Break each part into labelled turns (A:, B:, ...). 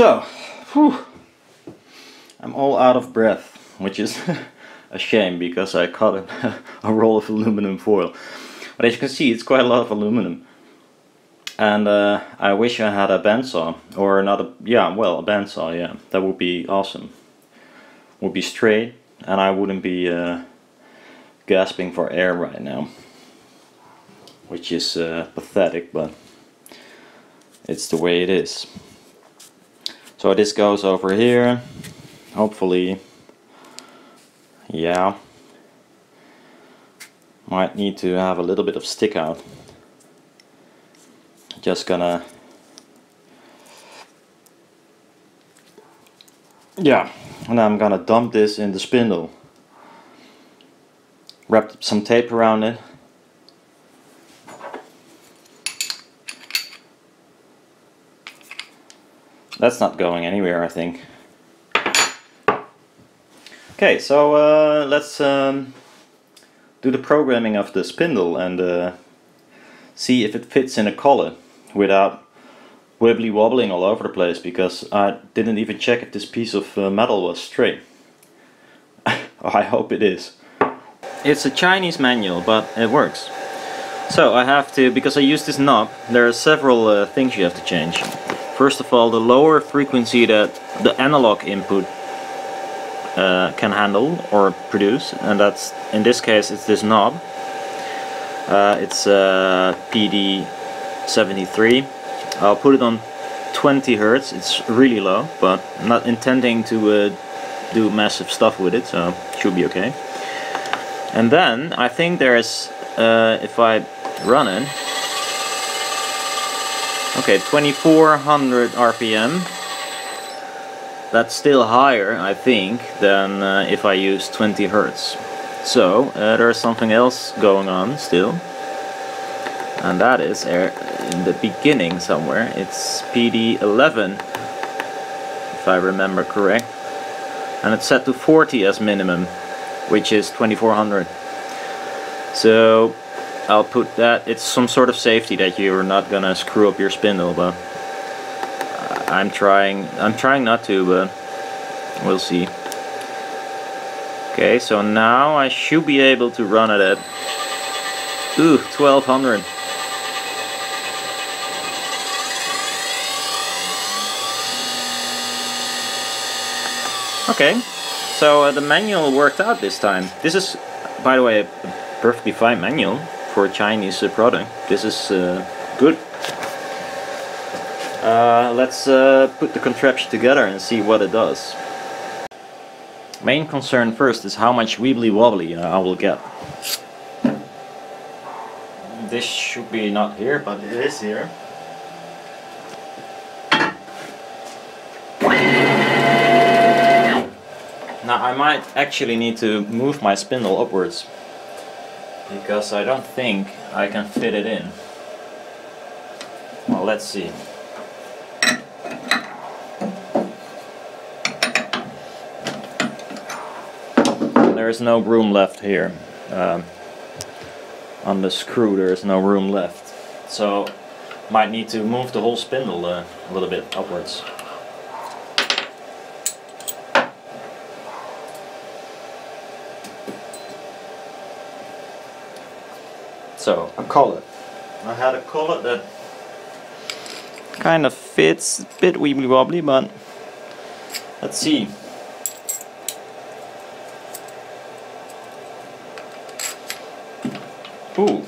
A: So, whew, I'm all out of breath, which is a shame because I cut a, a roll of aluminum foil. But as you can see, it's quite a lot of aluminum. And uh, I wish I had a bandsaw, or another, yeah, well, a bandsaw, yeah, that would be awesome. Would be straight, and I wouldn't be uh, gasping for air right now. Which is uh, pathetic, but it's the way it is. So this goes over here, hopefully, yeah, might need to have a little bit of stick out. Just gonna, yeah, and I'm gonna dump this in the spindle. Wrap some tape around it That's not going anywhere, I think. Okay, so uh, let's um, do the programming of the spindle and uh, see if it fits in a collar without wibbly wobbling all over the place because I didn't even check if this piece of uh, metal was straight. I hope it is. It's a Chinese manual, but it works. So I have to, because I use this knob, there are several uh, things you have to change. First of all, the lower frequency that the analog input uh, can handle or produce, and that's in this case it's this knob. Uh, it's uh, PD73. I'll put it on 20 hertz. It's really low, but I'm not intending to uh, do massive stuff with it, so should be okay. And then I think there's, uh, if I run it, Okay, 2400 RPM. That's still higher, I think, than uh, if I use 20 Hertz. So, uh, there's something else going on still. And that is uh, in the beginning somewhere. It's PD11, if I remember correct. And it's set to 40 as minimum, which is 2400. So, I'll put that, it's some sort of safety that you're not gonna screw up your spindle, but I'm trying, I'm trying not to, but we'll see. Okay, so now I should be able to run it at, ooh, 1200. Okay, so uh, the manual worked out this time. This is, by the way, a perfectly fine manual for a Chinese uh, product. This is uh, good. Uh, let's put the contraption together and see what it does. Main concern first is how much wibbly wobbly I will get. This should be not here, but it is here. Now I might actually need to move my spindle upwards because I don't think I can fit it in. Well, let's see. There is no room left here. Um, on the screw there is no room left. So might need to move the whole spindle uh, a little bit upwards. So, a collet. I had a collet that kind of fits, a bit weebly wobbly, but let's see. Ooh.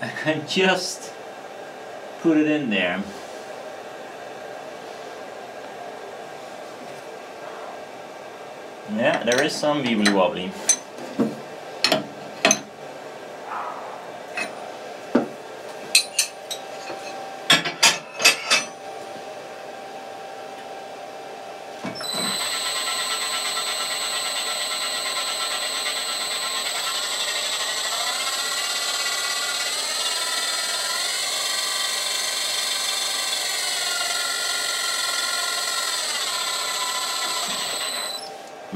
A: I just put it in there. Yeah, there is some wibbly wobbly.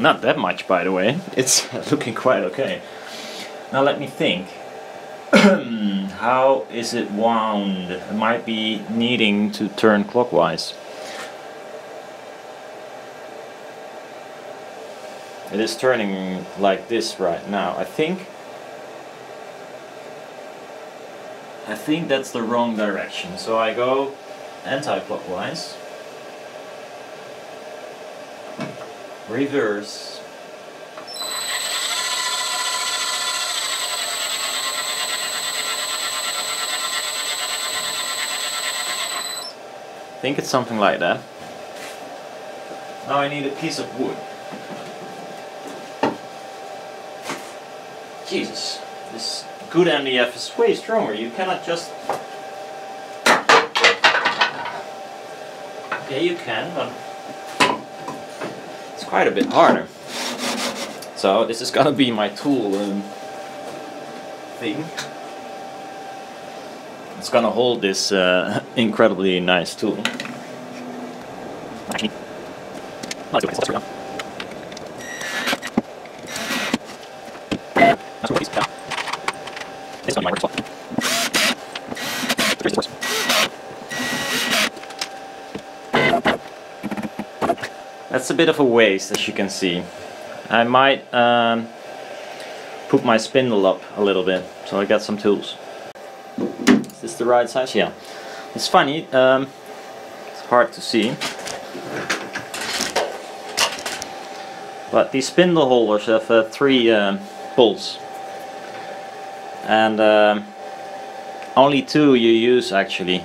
A: Not that much, by the way. It's looking quite okay. Now let me think. How is it wound? It might be needing to turn clockwise. It is turning like this right now. I think I think that's the wrong direction. So I go anti-clockwise. Reverse. I think it's something like that. Now I need a piece of wood. Jesus, this good MDF is way stronger. You cannot just... Yeah, you can, but it's quite a bit harder. So this is gonna be my tool um, thing. It's gonna hold this uh, incredibly nice tool he's got. It's on my Microsoft. Here's the voice. That's a bit of a waste, as you can see. I might um, put my spindle up a little bit, so I got some tools. Is this the right size? Yeah. It's funny, um, it's hard to see. But these spindle holders have uh, three um, bolts. And um, only two you use actually.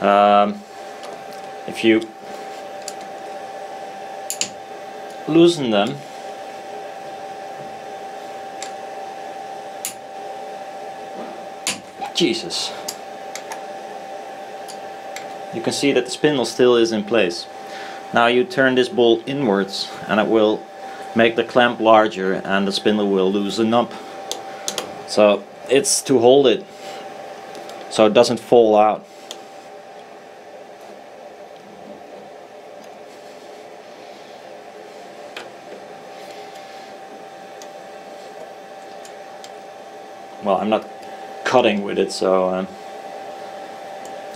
A: Um, if you loosen them. Jesus. You can see that the spindle still is in place. Now you turn this bolt inwards and it will make the clamp larger and the spindle will loosen up. So it's to hold it so it doesn't fall out well I'm not cutting with it so um,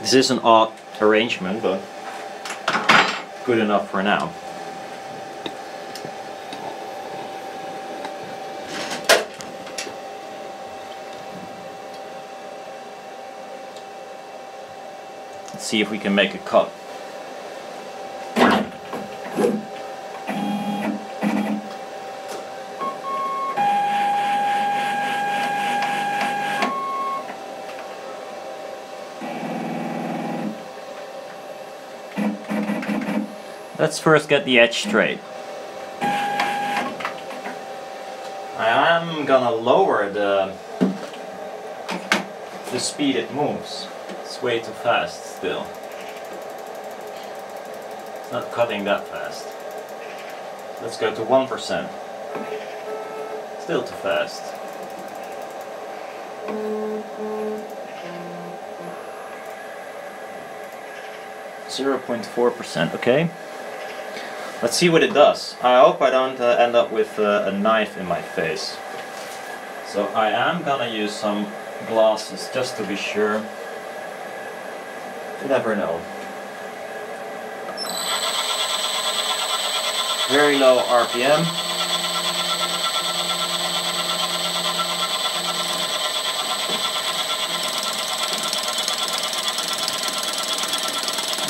A: this is an odd arrangement but good enough for now. Let's see if we can make a cut Let's first get the edge straight. I am gonna lower the the speed it moves. It's way too fast still. It's not cutting that fast. Let's go to 1%. Still too fast. Zero point four percent, okay. Let's see what it does. I hope I don't uh, end up with uh, a knife in my face. So I am gonna use some glasses just to be sure. You never know. Very low RPM.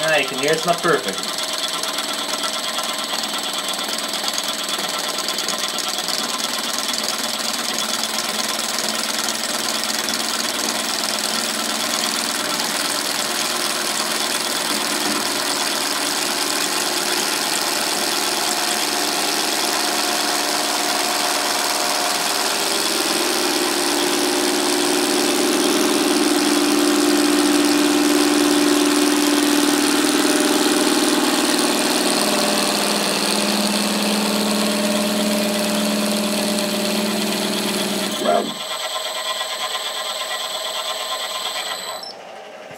A: Yeah, you can hear it's not perfect.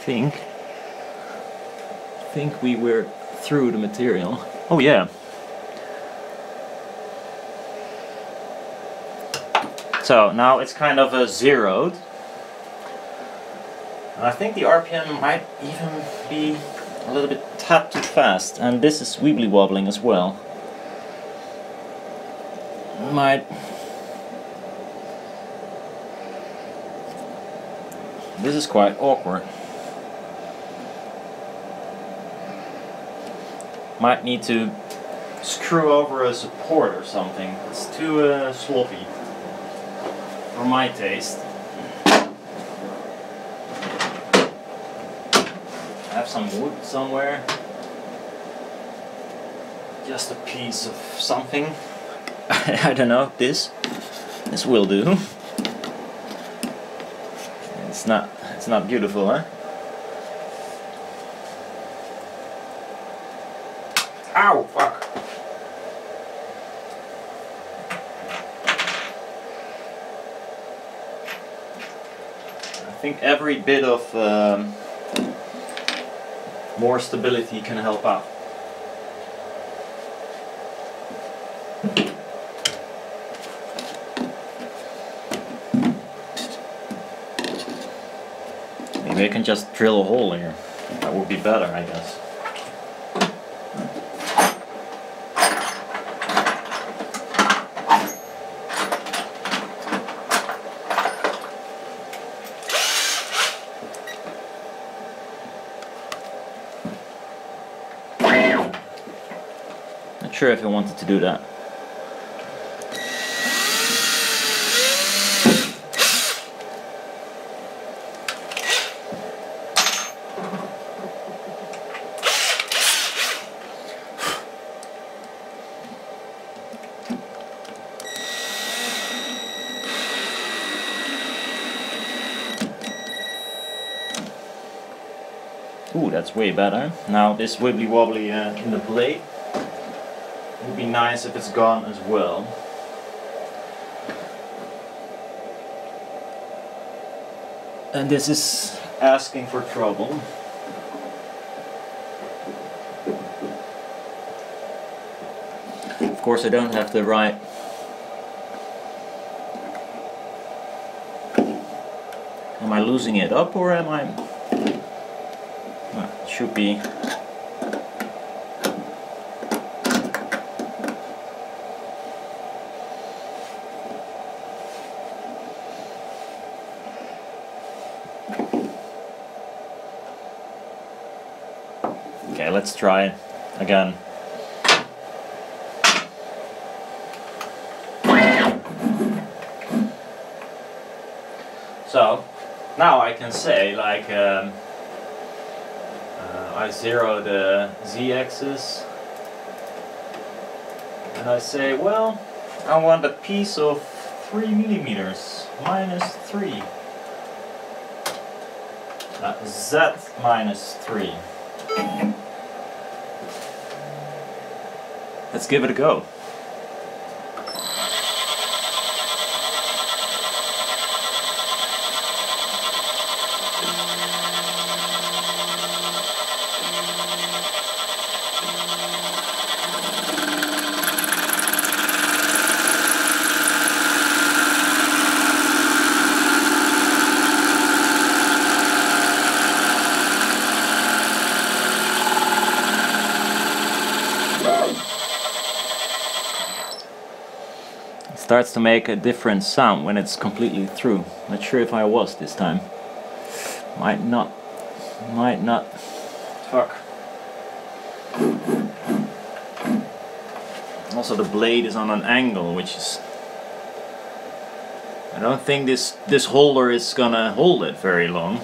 A: think think we were through the material. Oh yeah. So now it's kind of a zeroed. And I think the RPM might even be a little bit tap too fast. And this is wibbly wobbling as well. Might This is quite awkward. Might need to screw over a support or something. It's too uh, sloppy for my taste. I have some wood somewhere. Just a piece of something. I don't know, this. This will do. It's not it's not beautiful, huh? Ow, fuck. I think every bit of um, more stability can help out. Maybe I can just drill a hole here. That would be better, I guess. Not sure if I wanted to do that. Ooh, that's way better. Now this wibbly wobbly uh, in the blade nice if it's gone as well. And this is asking for trouble. Of course I don't have the right Am I losing it up or am I well, it should be Okay, let's try again. So, now I can say like um, uh, I zero the z-axis. And I say well I want a piece of 3 millimeters minus 3 uh, z minus 3 let's give it a go starts to make a different sound when it's completely through. Not sure if I was this time. Might not. Might not. Fuck. Also the blade is on an angle which is I don't think this this holder is gonna hold it very long.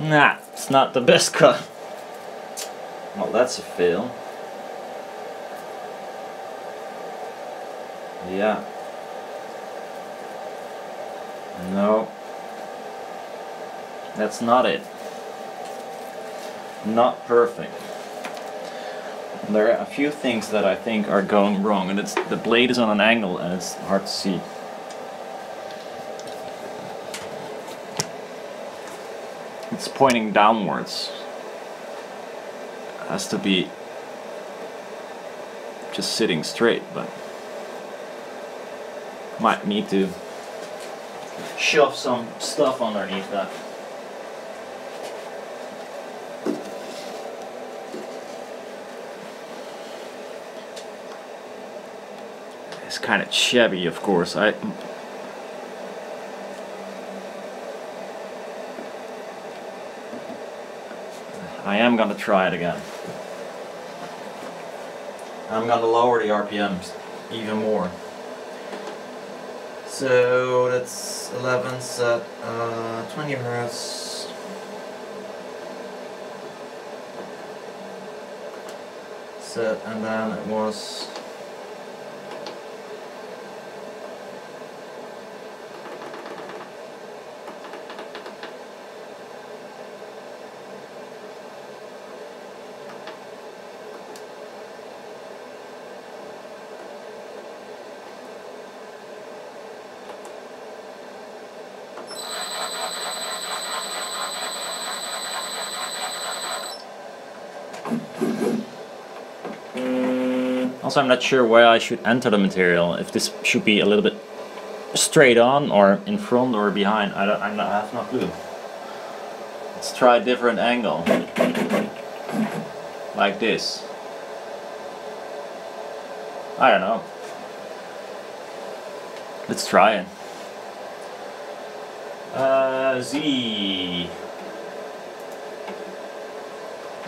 A: Nah, it's the best cut. Well, that's a fail. Yeah. No. That's not it. Not perfect. There are a few things that I think are going wrong and it's the blade is on an angle and it's hard to see. It's pointing downwards. has to be just sitting straight, but might need to shove some stuff underneath that. It's kind of shabby, of course. I I am gonna try it again. I'm gonna lower the RPMs even more. So that's 11 set, uh, 20 hertz. Set, and then it was Also, I'm not sure where I should enter the material. If this should be a little bit straight on, or in front, or behind. I, don't, not, I have no clue. Let's try a different angle. Like this. I don't know. Let's try it. Uh, Z.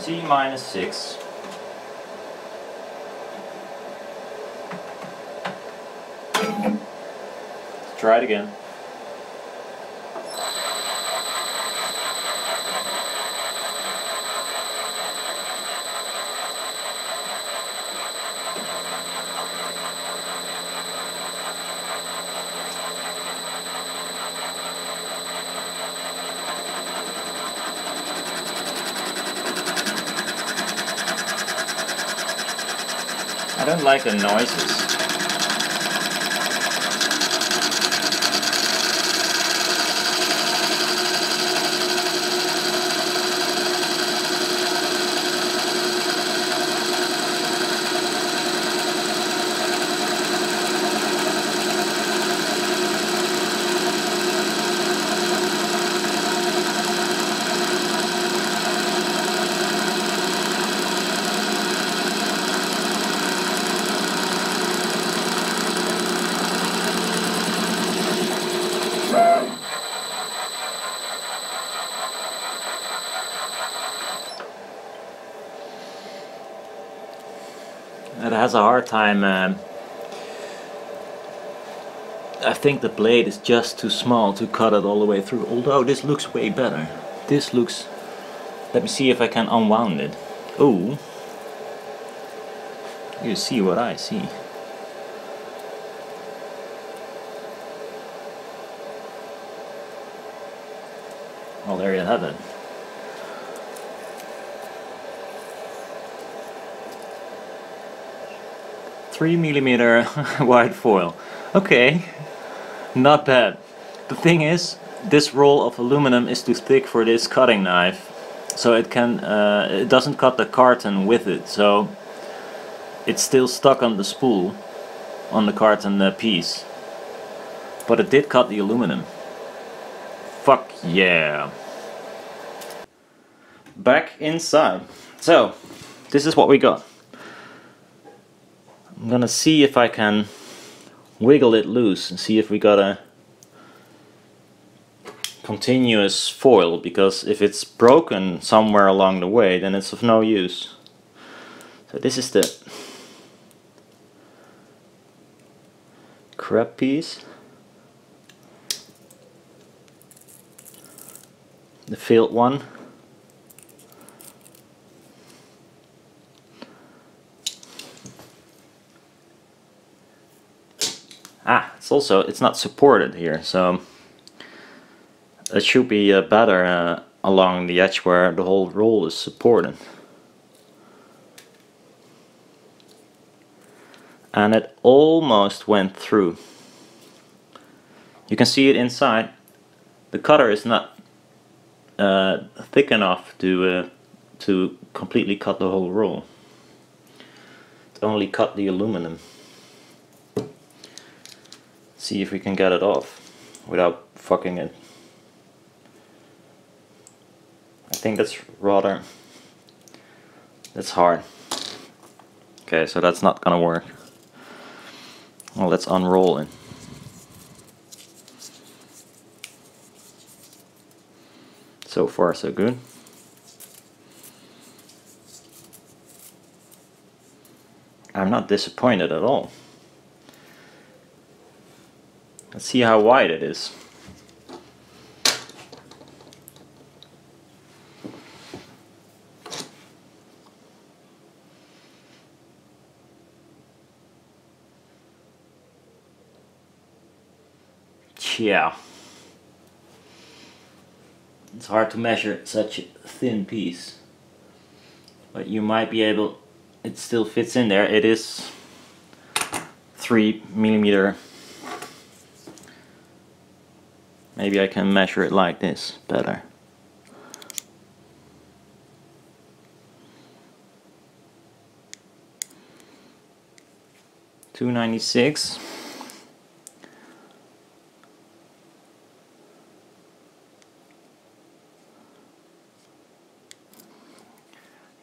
A: Z minus 6. Try it again. Don't like the noises. It has a hard time um, I think the blade is just too small to cut it all the way through. Although this looks way better. This looks let me see if I can unwound it. Oh you see what I see. Well there you have it three millimeter wide foil. Okay, not bad. The thing is, this roll of aluminum is too thick for this cutting knife, so it can uh, it doesn't cut the carton with it. So it's still stuck on the spool on the carton uh, piece, but it did cut the aluminum. Fuck yeah! Back inside. So this is what we got. I'm gonna see if I can wiggle it loose and see if we got a continuous foil because if it's broken somewhere along the way then it's of no use. So this is the crab piece. The failed one. Ah, it's also, it's not supported here, so it should be uh, better uh, along the edge where the whole roll is supported. And it almost went through. You can see it inside. The cutter is not uh, thick enough to uh, to completely cut the whole roll. It only cut the aluminum. See if we can get it off without fucking it. I think that's rather that's hard. Okay, so that's not gonna work. Well, let's unroll it. So far, so good. I'm not disappointed at all. Let's see how wide it is. Yeah. It's hard to measure such a thin piece. But you might be able, it still fits in there. It is three millimeter. Maybe I can measure it like this better. Two ninety six.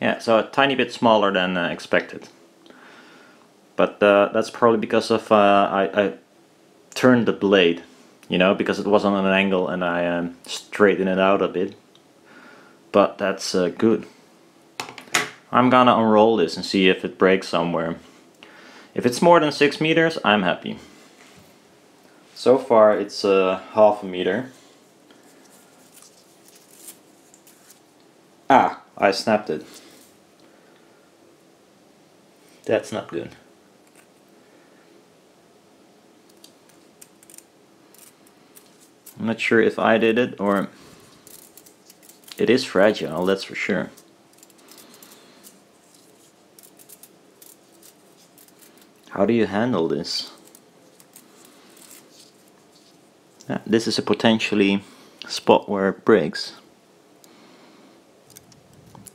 A: Yeah, so a tiny bit smaller than uh, expected. But uh, that's probably because of uh, I, I, turned the blade, you know, because it was on an angle and I um, straightened it out a bit. But that's uh, good. I'm gonna unroll this and see if it breaks somewhere. If it's more than 6 meters, I'm happy. So far it's uh, half a meter. Ah, I snapped it. That's not good. I'm not sure if I did it or it is fragile, that's for sure. How do you handle this? This is a potentially spot where it breaks.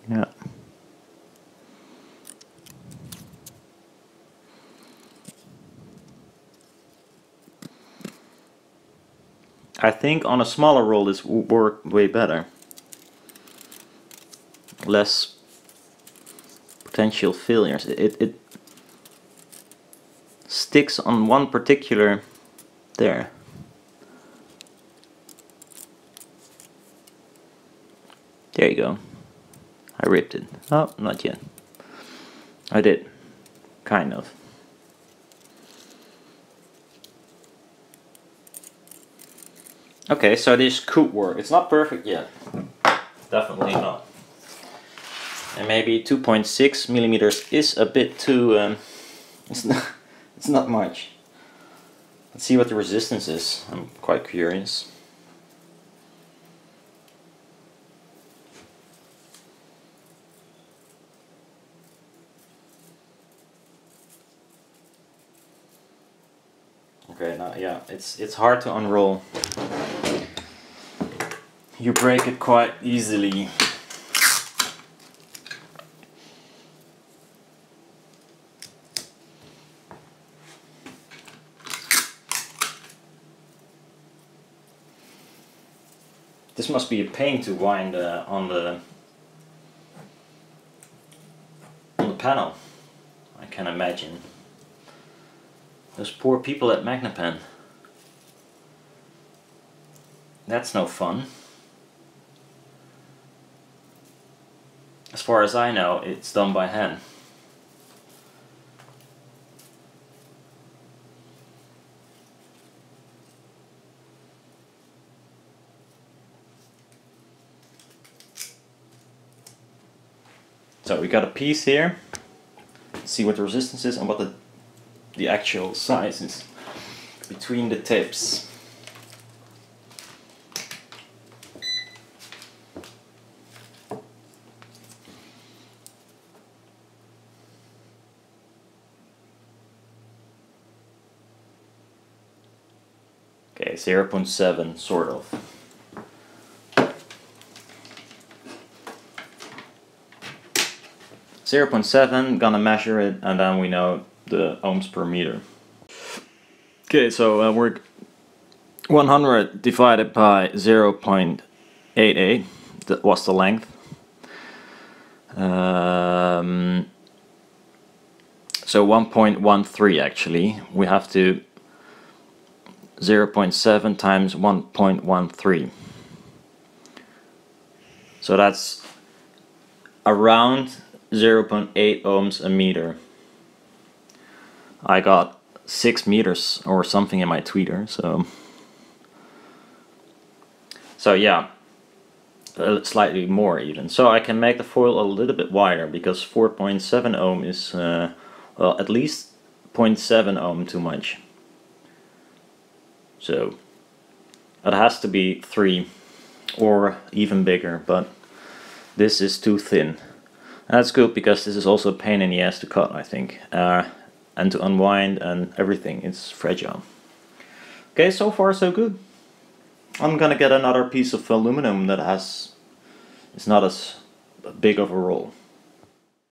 A: Yeah. I think on a smaller roll this will work way better. Less potential failures. It, it sticks on one particular there. There you go. I ripped it. Oh, not yet. I did. Kind of. Okay, so this could work. It's not perfect yet. Definitely not. And maybe 2.6 millimeters is a bit too. Um, it's not. It's not much. Let's see what the resistance is. I'm quite curious. Okay, now yeah, it's it's hard to unroll. You break it quite easily. This must be a pain to wind uh, on the on the panel. I can imagine. Those poor people at Magnepan. That's no fun. Far as I know, it's done by hand. So we got a piece here. Let's see what the resistance is and what the the actual size is. between the tips. 0.7 sort of. Zero point seven, gonna measure it, and then we know the ohms per meter. Okay, so uh, we're 100 divided by 0.88, that was the length. Um, so 1.13 actually, we have to 0.7 times 1.13. So that's around 0.8 ohms a meter. I got 6 meters or something in my tweeter, so... So yeah, slightly more even. So I can make the foil a little bit wider because 4.7 ohm is, uh, well, at least 0.7 ohm too much. So it has to be 3 or even bigger, but this is too thin. That's good because this is also a pain in the ass to cut, I think. Uh, and to unwind and everything, it's fragile. Okay, so far so good. I'm gonna get another piece of aluminum that has, it's not as big of a roll.